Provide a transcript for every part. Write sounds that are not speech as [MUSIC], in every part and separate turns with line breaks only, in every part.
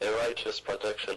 a righteous protection.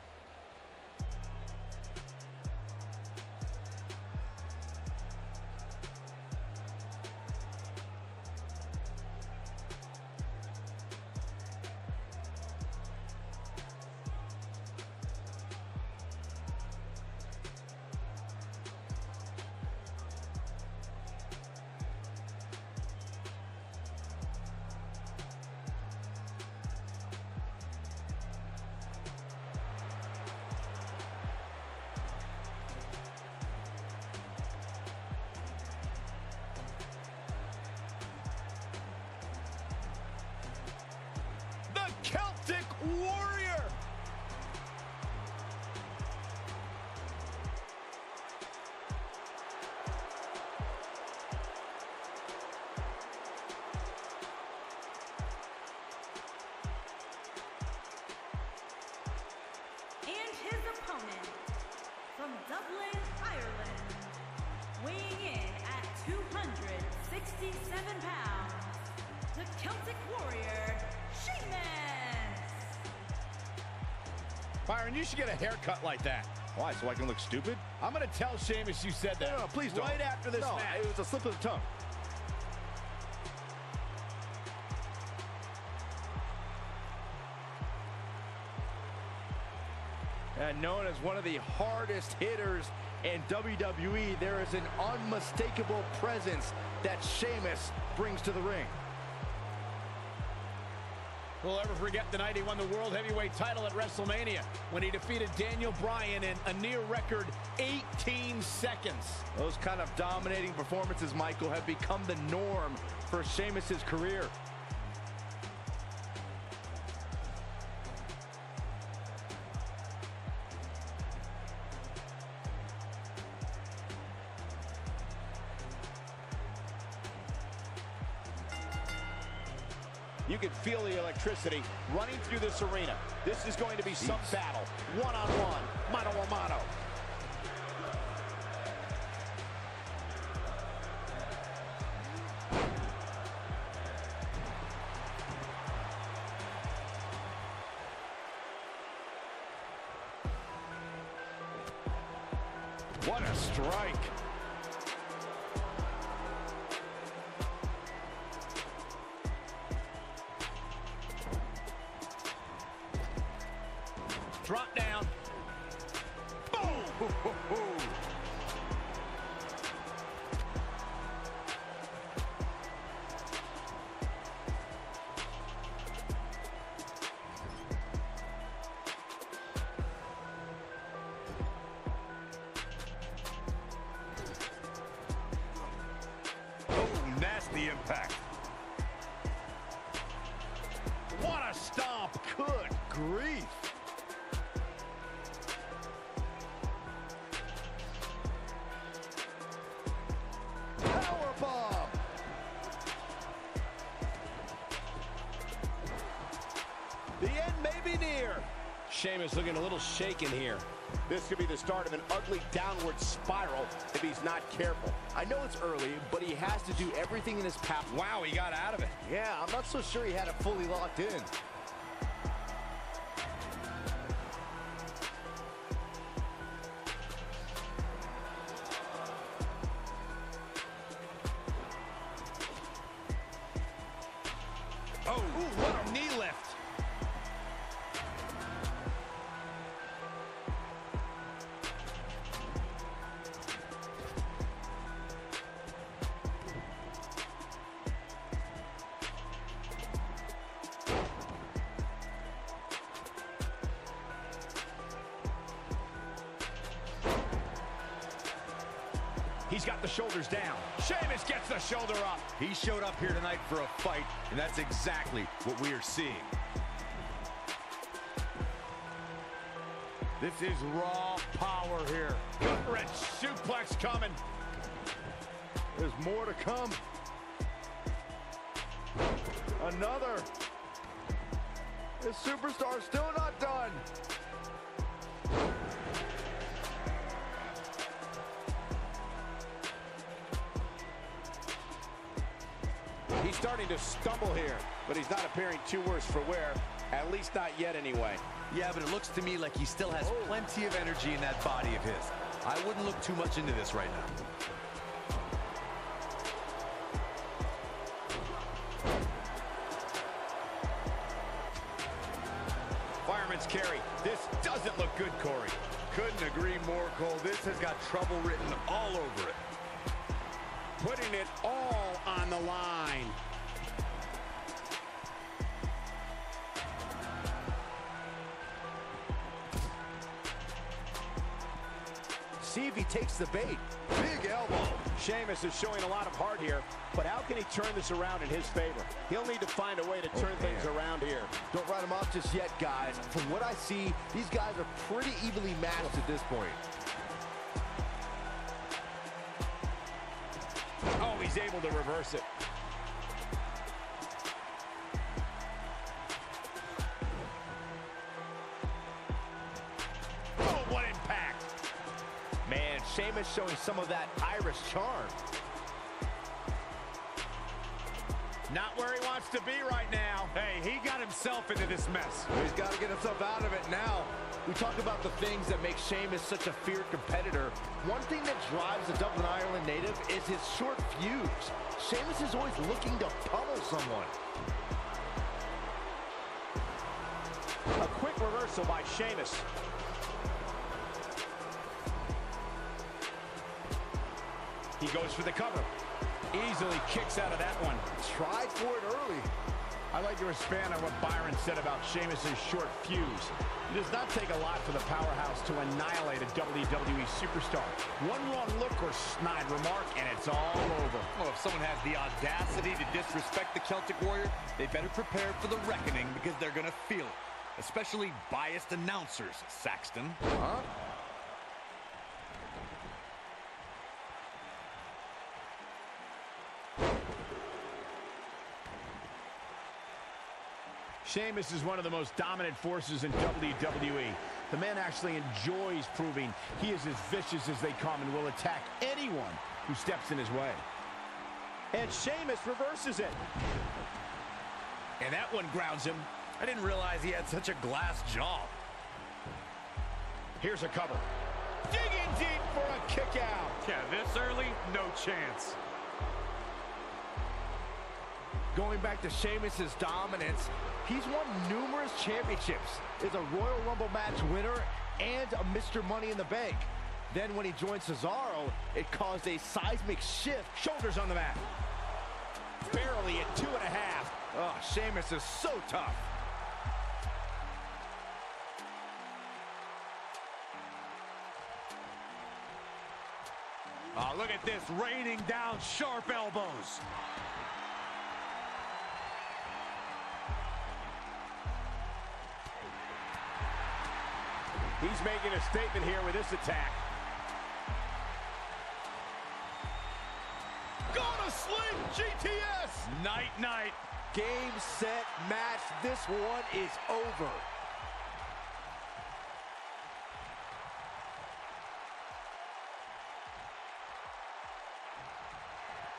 267 pounds, the Celtic Warrior, Sheamus.
Byron, you should get a haircut like that.
Why, so I can look stupid?
I'm going to tell Sheamus you said that.
No, no, please don't.
Right after this
no,
match.
it was a slip of the tongue. And known as one of the hardest hitters in WWE, there is an unmistakable presence that Sheamus brings to the ring.
We'll ever forget the night he won the World Heavyweight title at WrestleMania when he defeated Daniel Bryan in a near record 18 seconds.
Those kind of dominating performances, Michael, have become the norm for Sheamus's career.
You can feel the electricity running through this arena. This is going to be some battle. One-on-one, mano-a-mano. What a strike. Impact. What a stomp. Good grief. Powerbomb. The end may be near. Sheamus looking a little shaken here. This could be the start of an ugly downward spiral if he's not careful.
I know it's early, but he has to do everything in his power.
Wow, he got out of it.
Yeah, I'm not so sure he had it fully locked in.
He's got the shoulders down. Sheamus gets the shoulder up.
He showed up here tonight for a fight, and that's exactly what we are seeing.
This is raw power here.
Gut-wrench suplex coming.
There's more to come. Another. This superstar still not done.
Starting to stumble here, but he's not appearing too worse for wear, at least not yet anyway.
Yeah, but it looks to me like he still has oh. plenty of energy in that body of his. I wouldn't look too much into this right now.
Fireman's carry. This doesn't look good, Corey.
Couldn't agree more, Cole. This has got trouble written all over it.
Putting it all on the line.
See if he takes the bait. Big elbow.
Sheamus is showing a lot of heart here, but how can he turn this around in his favor? He'll need to find a way to turn oh, things around here.
Don't write him off just yet, guys. From what I see, these guys are pretty evenly matched at this point.
Oh, he's able to reverse it.
Sheamus showing some of that Irish charm.
Not where he wants to be right now. Hey, he got himself into this mess.
He's got to get himself out of it now. We talk about the things that make Sheamus such a feared competitor. One thing that drives the Dublin, Ireland native is his short fuse. Sheamus is always looking to pummel someone.
A quick reversal by Sheamus.
He goes for the cover. Easily kicks out of that one.
Tried for it early.
I'd like to expand on what Byron said about Sheamus' short fuse. It does not take a lot for the powerhouse to annihilate a WWE superstar. One wrong look or snide remark, and it's all over.
Well, if someone has the audacity to disrespect the Celtic Warrior, they better prepare for the reckoning because they're going to feel it. Especially biased announcers, Saxton.
Huh?
Sheamus is one of the most dominant forces in WWE. The man actually enjoys proving he is as vicious as they come and will attack anyone who steps in his way.
And Sheamus reverses it.
And that one grounds him.
I didn't realize he had such a glass jaw.
Here's a cover. Digging deep for a kick out.
Yeah, this early, no chance.
Going back to Sheamus' dominance, he's won numerous championships, is a Royal Rumble match winner, and a Mr. Money in the Bank. Then when he joined Cesaro, it caused a seismic shift.
Shoulders on the mat.
Barely at two and a half.
Oh, Sheamus is so tough.
Oh, look at this, raining down sharp elbows.
He's making a statement here with this attack.
Gonna sleep, GTS.
Night, night.
Game, set, match. This one is over.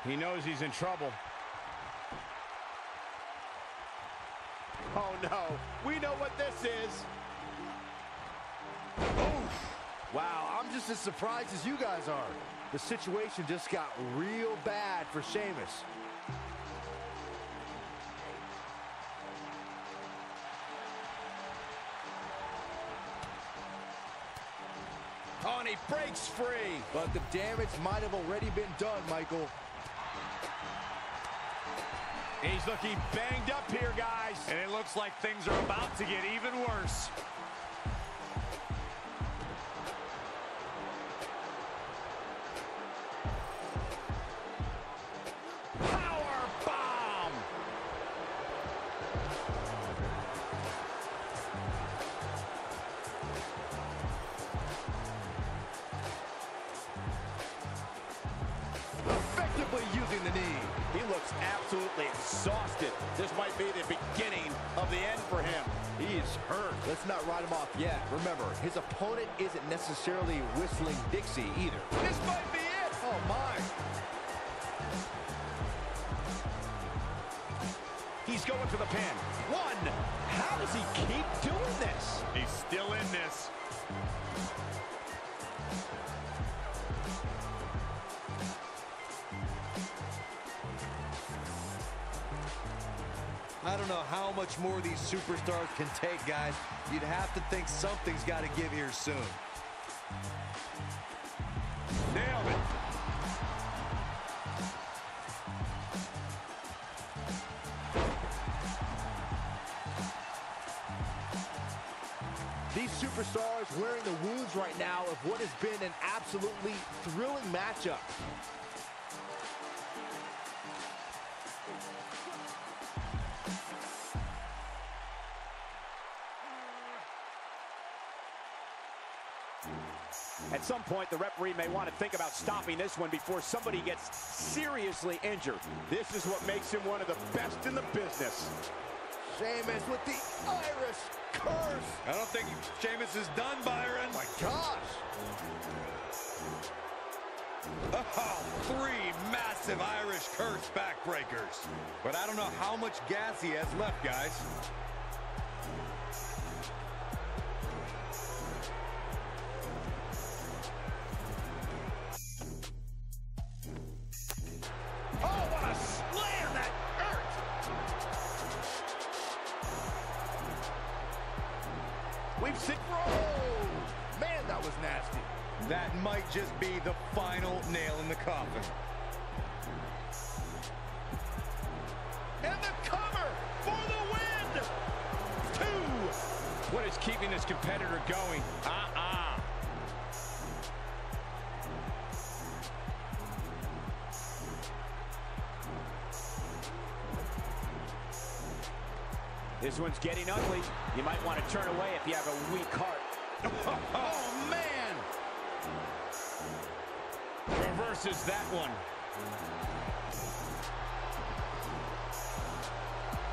He knows he's in trouble.
Oh no, we know what this is.
Wow, I'm just as surprised as you guys are. The situation just got real bad for Sheamus.
Oh, and he breaks free.
But the damage might have already been done, Michael.
He's looking banged up here, guys.
And it looks like things are about to get even worse.
Looks absolutely exhausted. This might be the beginning of the end for him.
He is hurt. Let's not write him off yet. Remember, his opponent isn't necessarily whistling Dixie either.
This might be it.
Oh, my.
He's going for the pin. One. How does he keep doing this?
He's still in this.
I don't know how much more these superstars can take, guys. You'd have to think something's got to give here soon.
Nailed it.
These superstars wearing the wounds right now of what has been an absolutely thrilling matchup.
At some point, the referee may want to think about stopping this one before somebody gets seriously injured. This is what makes him one of the best in the business.
Sheamus with the Irish curse.
I don't think Sheamus is done, Byron.
My gosh.
Oh, three massive Irish curse backbreakers. But I don't know how much gas he has left, guys. Just be the final nail in the coffin.
And the cover for the win. Two.
What is keeping this competitor going? Uh-uh. This one's getting ugly. You might want to turn away if you have a weak heart. [LAUGHS]
Oh,
Reverses that one.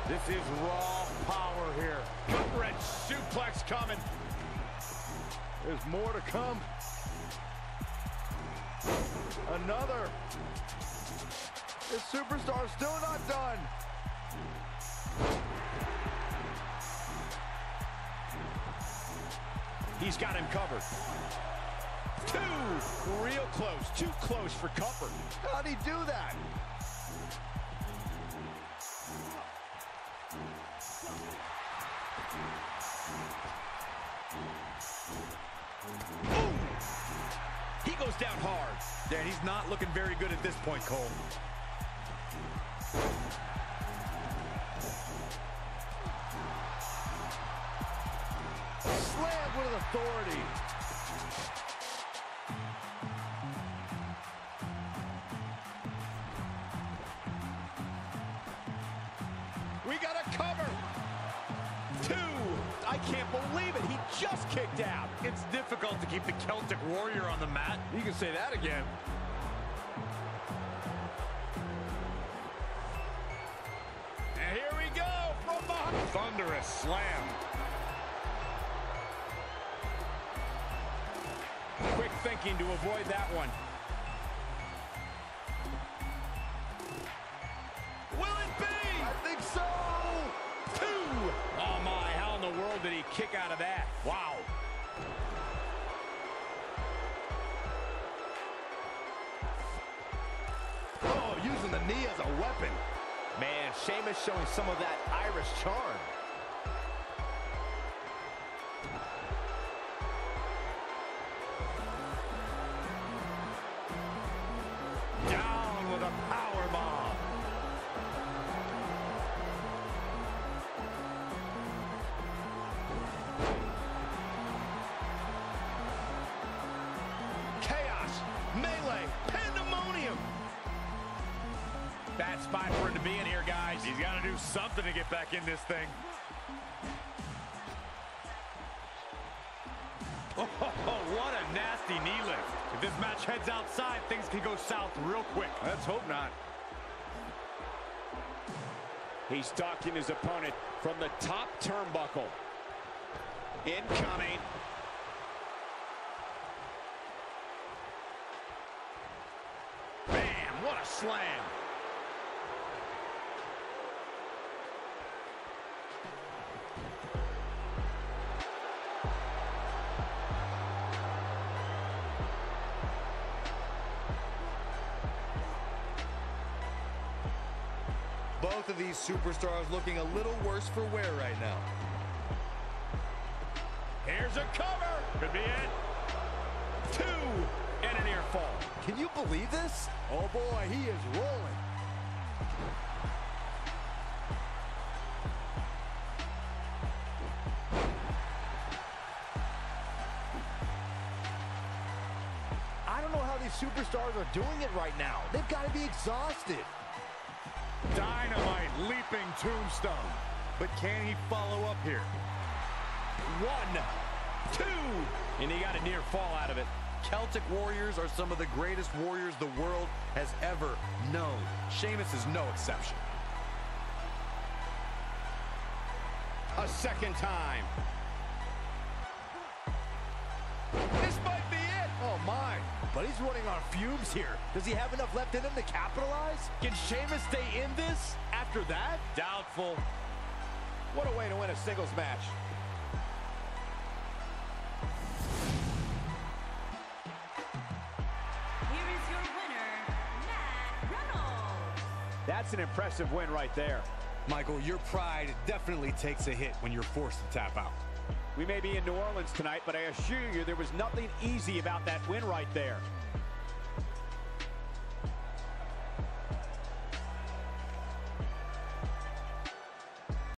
This is raw power here.
Gut suplex coming.
There's more to come. Another. This superstar's still not done.
He's got him covered. Two. Real close. Too close for comfort.
How'd he do that?
He goes down hard.
Yeah, he's not looking very good at this point, Cole.
Slam with authority.
Warrior on the mat.
You can say that again.
And here we go from behind.
Thunderous slam.
Quick thinking to avoid that one.
Will it be?
I think so.
Two. Oh my, how in the world did he kick out of that? Wow.
Using the knee as a weapon. Man, Sheamus showing some of that Irish charm.
Bad spot for him to be in here, guys.
He's got to do something to get back in this thing. [LAUGHS] Oh, what a nasty knee lift. If this match heads outside, things can go south real quick.
Let's hope not.
He's stalking his opponent from the top turnbuckle. Incoming.
Bam! What a slam!
Both of these superstars looking a little worse for wear right now.
Here's a cover. Could be it. Two and an near fall.
Can you believe this? Oh boy, he is rolling. I don't know how these superstars are doing it right now. They've got to be exhausted.
Dynamite leaping tombstone.
But can he follow up here?
One, two, and he got a near fall out of it.
Celtic Warriors are some of the greatest warriors the world has ever known. Sheamus is no exception.
A second time.
But he's running on fumes here. Does he have enough left in him to capitalize? Can Sheamus stay in this after that?
Doubtful.
What a way to win a singles match.
Here is your winner, Matt Reynolds.
That's an impressive win right there.
Michael, your pride definitely takes a hit when you're forced to tap out.
We may be in New Orleans tonight, but I assure you there was nothing easy about that win right there.